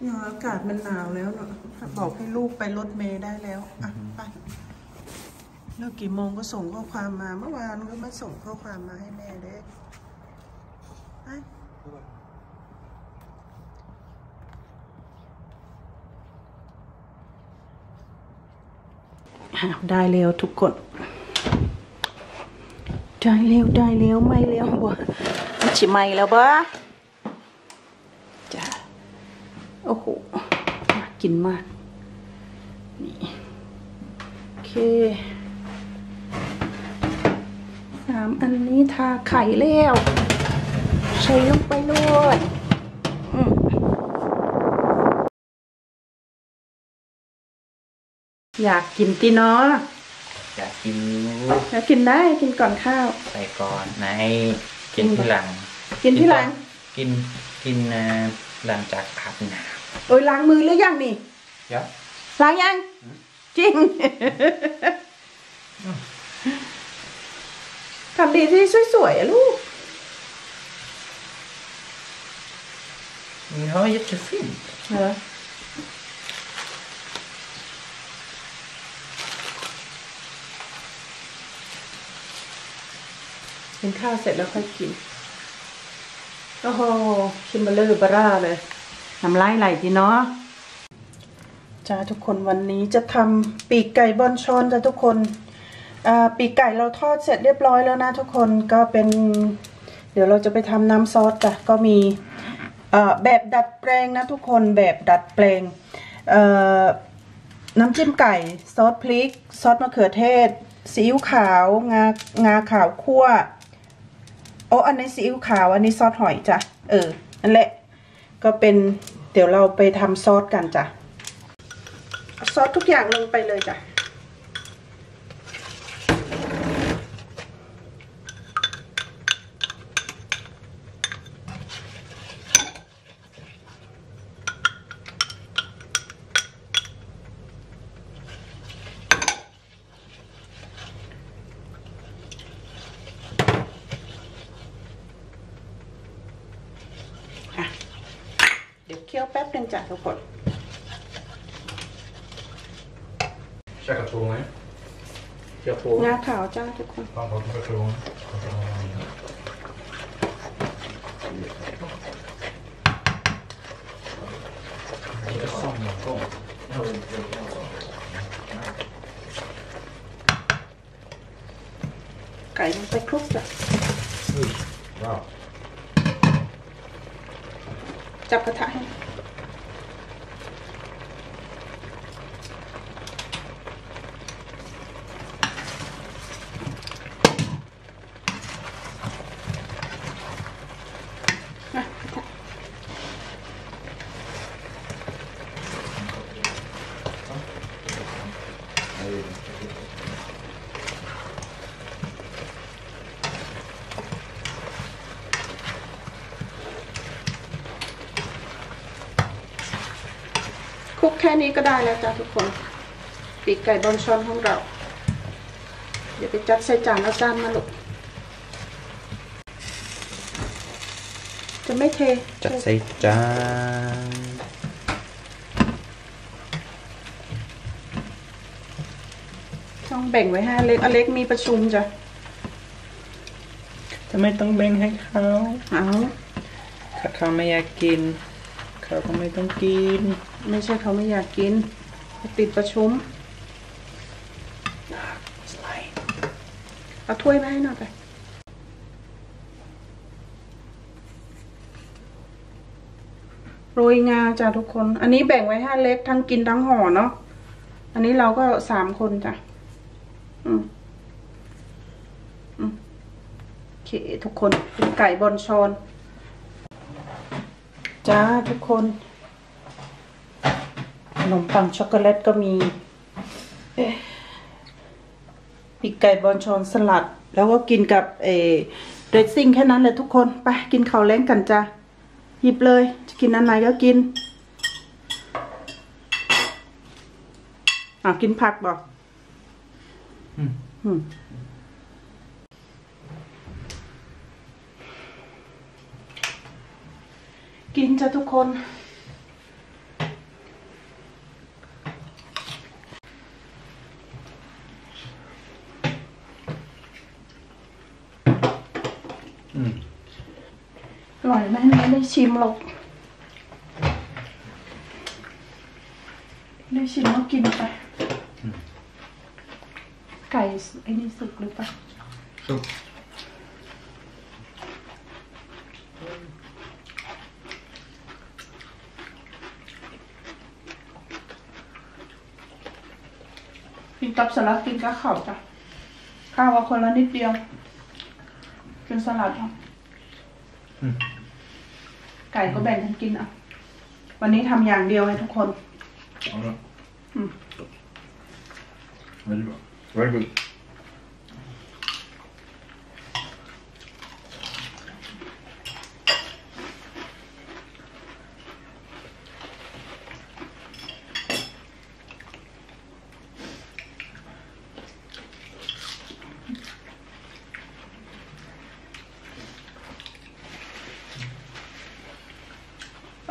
เนี่ยอากาศมันหนาวแล้วเนาะบอกให้ลูกไปรถเมย์ได้แล้วอะไปเลิกกี่โมงก็ส่งข้อความมาเมื่อวานก็มาส่งข้อความมาให้แม่เด้ไปอ้าวได้แล้วทุกคนได้เร็วได้เร็วไม่เร็วบ่มันชิไม่แล้วบ่จ้า โอ้โหน่ากินมาก นี่ โอเค สามอันนี้ทาไข่แล้วใส่ลงไปเลยอืมอยากกินตีเนาะอยากกินอยากกินได้กินก่อนข้าว ใส่ก่อนไหนกินที่หลัง กินที่หลัง กินกินเอ่อหลังจากอาบน้ โอ้ยล้างมือหรือยังนี่ำเดี๋ยวล้างยัง จริง ทำดีที่สวยๆอะลูก Ja, jättefint. เหรอกินข้าวเสร็จแล้วค่อยกิน โอ้โหชิมเบลเลอร์บาร่าเลย น้ำลายไหลดีเนาะจ้าทุกคนวันนี้จะทำปีกไก่บอนชอนจ้าทุกคนปีกไก่เราทอดเสร็จเรียบร้อยแล้วนะทุกคนก็เป็น เดี๋ยวเราจะไปทำน้ำซอสจ้ะก็มีแบบดัดแปลงนะทุกคนแบบดัดแปลงน้ำจิ้มไก่ซอสพริก ซอสมะเขือเทศซีอิ๊วขาวงางาขาวคั่วโอ้อันนี้ซีอิ๊วขาวอันนี้ซอสหอยจ้ะเออนั่นแหละ ก็เป็นเดี๋ยวเราไปทำซอสกันจ้ะซอสทุกอย่างลงไปเลยจ้ะ เดี๋ยวเคี่ยว แป๊บหนึ่งจ้ะทุกคน Käkat två gånger. Jag två งาขาวจ้าทุกคน Fan vad person. ไก่ลงไปคลุกจ้ะ Wow. จับกระทะให้อะกระทะคลุก แค่นี้ก็ได้แล้วจ้ะทุกคน ปีกไก่บอนชอนของเรา เดี๋ยวไปจัดใส่จานเอาจานมาลูกจะไม่เท จัดใส่จานต้องแบ่งไว้ให้อเล็กอเล็กมีประชุมจ้ะทำไมต้องแบ่งให้เขาเอาถ้าเขาไม่อยากกิน เขาก็ไม่ต้องกิน ไม่ใช่เขาไม่อยากกินติดประชุมเอาถ้วยมาให้หน่อยไปโรยงาจ้ะทุกคน อันนี้แบ่งไว้ให้เล็กทั้งกินทั้งห่อเนาะ อันนี้เราก็สามคนจ้ะ อืมอืมโอเคทุกคนเป็นไก่บอนชอน จ้าทุกคน ขนมปังช็อกโกแลตก็มีเอ๊ะปีกไก่บอนชอนสลัด แล้วก็กินกับเอเดรสซิ่งแค่นั้นเลยทุกคน ไปกินข้าวแล้งกันจ้ะหยิบเลย จะกินอันไหนก็กินอะกินผักบอกอืม กินจะทุกคน อืมอร่อยไหมไม่ได้ชิมหรอก ได้ชิมก็กินไป ไก่ไอ้นี่สุกหรือเปล่า สุก กับสลัดกินกับข้าวจ้ะข้าวว่าคนละนิดเดียวกินสลัดเอาอืมไก่ก็แบ่งกันกินอะวันนี้ทำอย่างเดียวให้ทุกคน Ja, bra. Mm. Väldigt bra. Very good. อ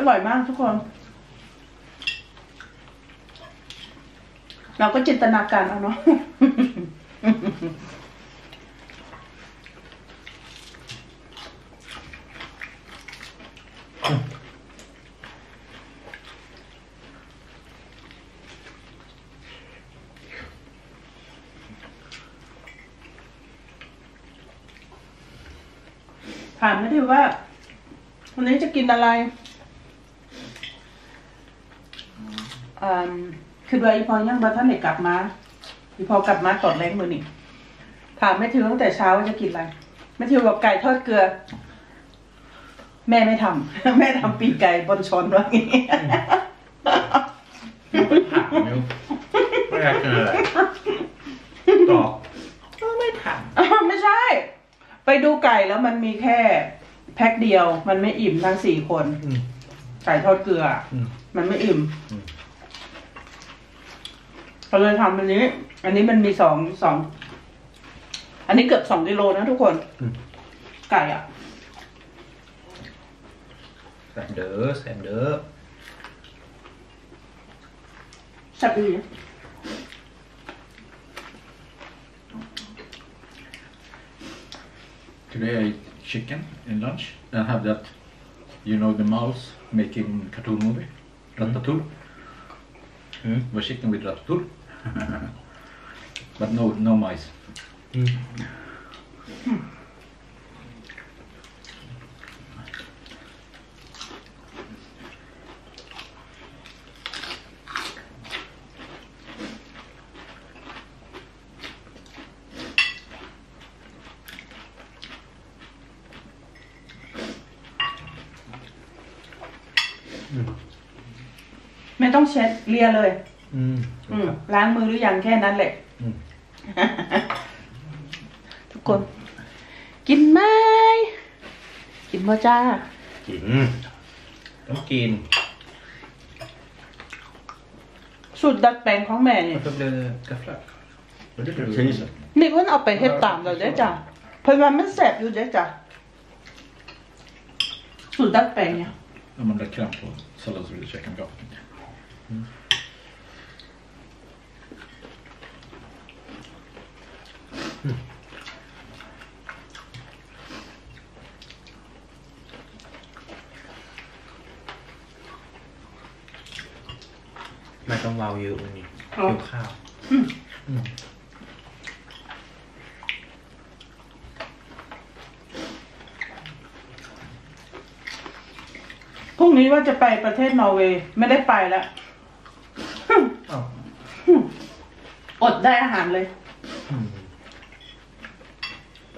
ร่อยมากทุกคน เราก็จินตนาการเอาเนาะถามไม่ได้ว่า วันนี้จะกินอะไร อืม คือว่าอีพอยังบัท่านไหนกลับมาอีพอกลับมาตอดแรงมือนี่ถามแม่ทิวตั้งแต่เช้าว่าจะกินอะไรแม่ทิวบอกไก่ทอดเกลือ แม่ไม่ทำแม่ทำปีกไก่บนช้อนว่างี้ Jo. Vad räknar du där? Ja. ไม่ถามไม่ใช่ ไปดูไก่แล้วมันมีแค่แพ็คเดียว มันไม่อิ่มทั้งสี่คน Mm. ไก่ทอดเกลือออืมมันไม่อิ่มอืม เราเลยทำอันนี้ อันนี้มันมีสองสอง อันนี้เกือบสองกิโลนะทุกคน อืม ไก่อะ Sen dö, sen dö. แซ่บดี Today I ate chicken in lunch and have that, you know the mouse making cartoon movie, Ratatouille. Mm. Was chicken with ratatouille. But no, no mice. ไม่ต้องเช็ดเลียเลย Mm. อืมล้างมือหรือยังแค่นั้นแหละอืมทุกคน กินไหมกินบ่จ้า กินต้องกิน สูตรดัดแปลงของแม่นี่ Varför blev det gafflar? Var det precis? นี่เพิ่นเอาไปเฮ็ดตามเราเด้อจ้ะเพิ่นว่ามันแซ่บอยู่เด้อจ้ะสูตรดัดแปลงเนี่ย Om man lägger kram på sallad så blir det käka bra. Mà trong vào nhiều nhỉ Ờ. Nhiều khao พรุ่งนี้ว่าจะไปประเทศนอร์เวย์ไม่ได้ไปแล้ว Ờ อดได้อาหารเลย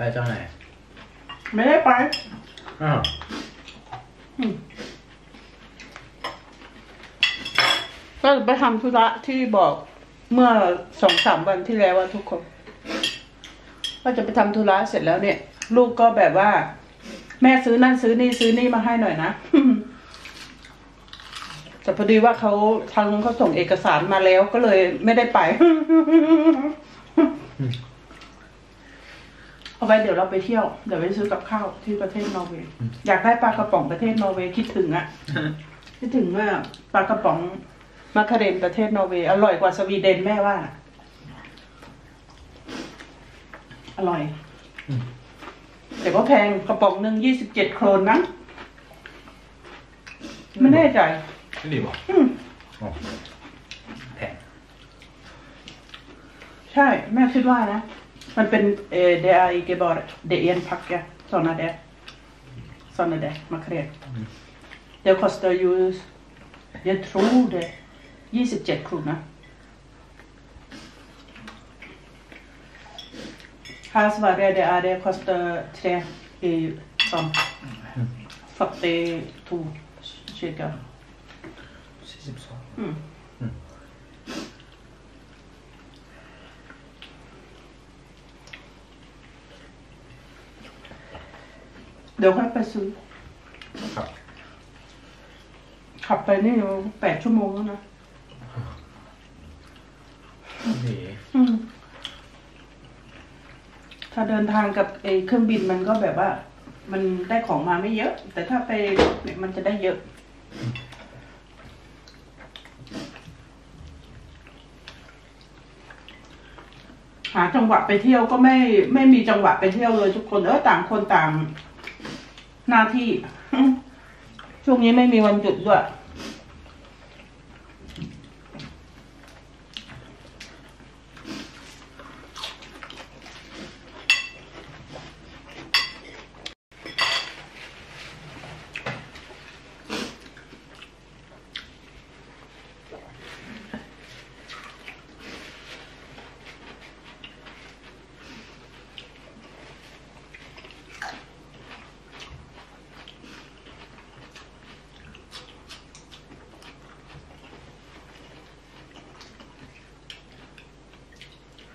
Ba cho này ไม่ได้ไป Ja. ก็ไปทำธุระที่บอกเมื่อสองสามวันที่แล้วว่าทุกคนว่าจะไปทำธุระเสร็จแล้วเนี่ย ลูกก็แบบว่า แม่ซื้อนั่นซื้อนี่ซื้อนี่มาให้หน่อยนะแต่พอดีว่าเขาทางเขาส่งเอกสารมาแล้วก็เลยไม่ได้ไป เอาไว้เดี๋ยวเราไปเที่ยว เดี๋ยวไปซื้อกับข้าวที่ประเทศนอร์เวย์ อยากได้ปลากระป๋องประเทศนอร์เวย์คิดถึงอะคิดถึงว่าปลากระป๋อง mackerel ประเทศนอร์เวย์อร่อยกว่าสวีเดนแม่ว่า อร่อย แต่ก็แพงกระป๋องหนึ่งยี่สิบเจ็ดโครนนะไม่แน่ใจ Det är bra. อืม Ja. Peng. ใช่ แม่คิดว่านะ มันเป็นเออเดอาอีเกบอร์เดเอ็นพักแก såna där såna där makrel det kostar ju jag tror det 27 kronor här i Sverige det är det kostar 3 EU som 42 cirka 42 เดี๋ยวค่อยไปซื้อ ครับ ขับไปนี่อยู่แปดชั่วโมงแล้วนะนี่อืม ถ้าเดินทางกับไอ้เครื่องบินมันก็แบบว่า มันได้ของมาไม่เยอะ แต่ถ้าไปรถเนี่ยมันจะได้เยอะ หาจังหวะไปเที่ยวก็ไม่ไม่มีจังหวะไปเที่ยวเลยทุกคนเออต่างคนต่าง หน้าที่ ช่วงนี้ไม่มีวันหยุดด้วย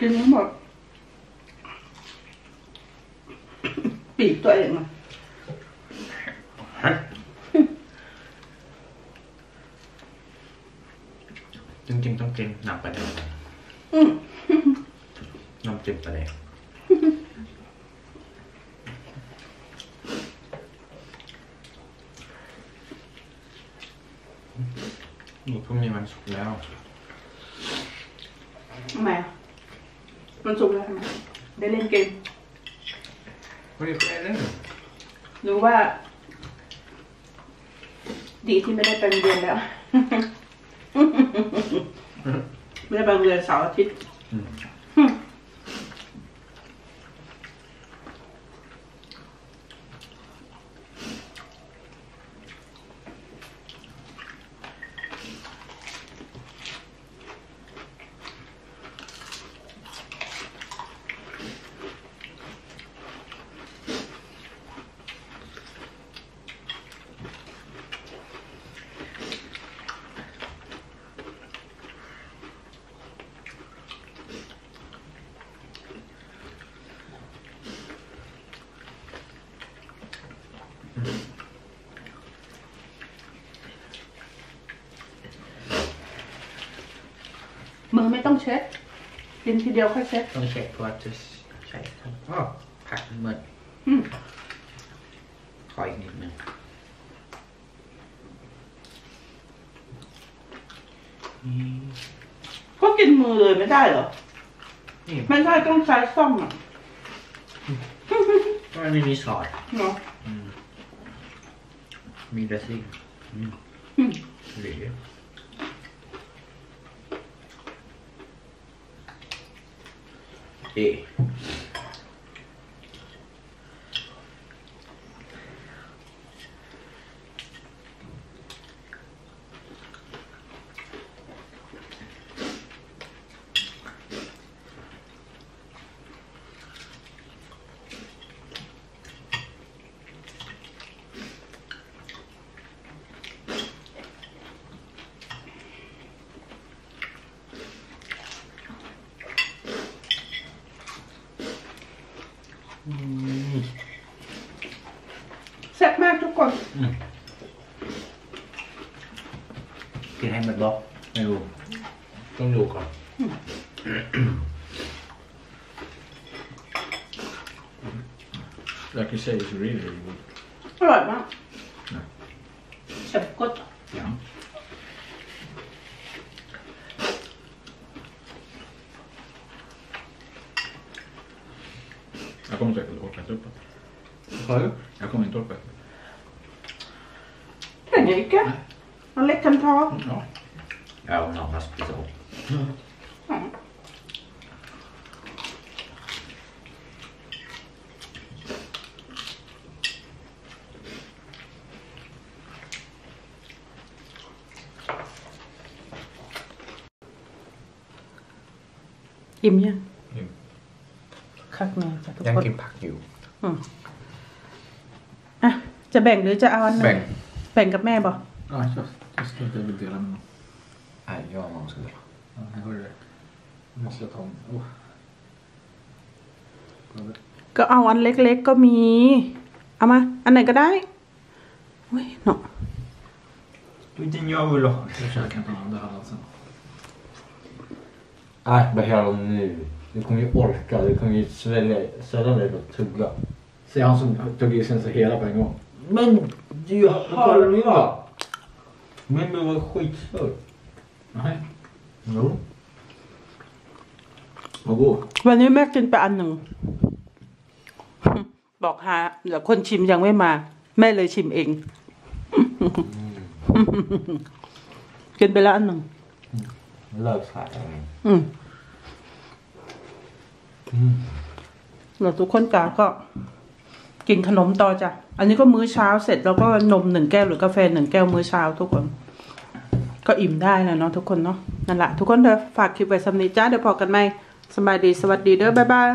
กินทั้งหมดปีกตัวเองอะจริงๆต้องกินน้ำปลาแดงอืมน้ำจิ้มปลาแดงนี่พรุ่งนี้วันศุกร์แล้วทำไมอะ มันสุกแล้วทำไมได้เล่นเกมไม่ได้ไปเล่นหรือว่า ดีที่ไม่ได้ไปโรงเรียนแล้ว ไม่ได้ไปโรงเรียนเสาร์อาทิตย์มื อไม่ต้องเช็ด กินทีเดียวค่อยเช็ด ต้องเช็คว่าจะใช่ครับอ๋อผักเหมือนอืมขออีกนิดนึงก็กินมือเลยไม่ได้เหรอ นี่ไม่ใช่ต้องใช้ซ่อมอะก็มันไม่มีซอสเนาะอืมมีดรสซิ่งอืม อืมหรือ เซ่บมากทุกคนกินให้หมดบอกไม่รู้ต้องดูก่อน Like you say, it's really, really good. อร่อยมากนะแซ่บกด Ja. Jag kommer säkert orka äta upp det. Har du? Jag kommer inte orka äta det. แค่นี้แก Nej. อันเล็กคันท้อง Ja. Ja, hon har fast så. อิ่มยังอิ่มคักแน่จ้ะทุกยังคนกินผักอยู่อืมอะจะแบ่งหรือจะเอาอันหนึงแบ่ง แบ่งกับแม่บ่ Ja, just, just inte jag vill dela med någon. Nej, jag och mamma ska dela. Ja, jag hörde det. Nu måste jag ta en. Oh. Kolla. ก็เอาอันเล็กๆก็มี เอามา อันไหนก็ได้เว้ยเนาะ Vilken jag vill ha. Jag käkar inte den, det hade jag sen. Nej, behöver dem nu. Du kommer ju orka. Du kommer ju svälja, svälja dig och tugga. Se han som tog i sig hela på en gång. Men det är ju halva. Men det var skitsvårt. Nej. Jo. Vad god. วันนี้แม่กินไปอันหนึ่ง บอกหาเดี๋ยวคนชิมยังไม่มา แม่เลยชิมเอง กินไปแล้วอันหนึ่ง Lövshackare. อืม เราทุกคนกาก็ กินขนมต่อจ้ะ อันนี้ก็มื้อเช้าเสร็จแล้วก็นมหนึ่งแก้วหรือกาแฟหนึ่งแก้วมื้อเช้าทุกคน ก็อิ่มได้แล้วเนาะทุกคนเนาะนั่นแหละทุกคนเด้อฝากคลิปไว้สำนีจ้าเดี๋ยวพอกันไหมสบายดีสวัสดีเด้อบ๊ายบาย